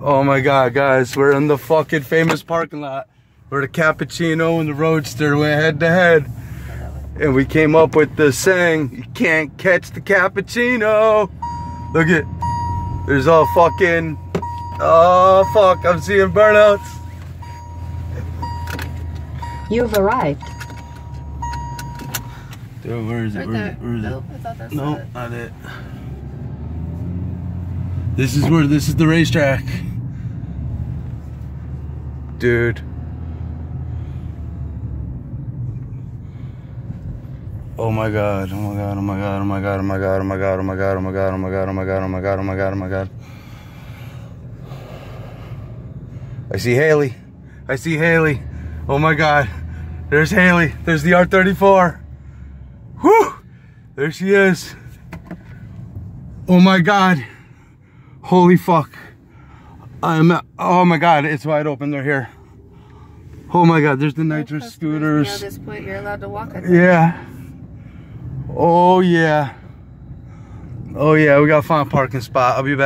Oh my god, guys, we're in the fucking famous parking lot where the cappuccino and the roadster went head to head. And we came up with the saying, you can't catch the cappuccino. Look at, there's all fucking, oh fuck, I'm seeing burnouts. You've arrived. Dude, where is it? Right Where is there. it? Where is Nope, it? I thought that's No, it. not it. This is where, this is the racetrack. Dude. Oh my god, oh my god, oh my god, oh my god, oh my god, oh my god, oh my god, oh my god, oh my god, oh my god, oh my god, oh my god, oh my god. I see Haley. I see Haley. Oh my god. There's Haley. There's the R34. Whew! There she is. Oh my god. Holy fuck. I'm oh my god, it's wide open. They're here. Oh my god, there's the nitrous Yeah, scooters. at this point, you're allowed to walk. Yeah. Oh yeah. Oh yeah, we gotta find a parking spot. I'll be back.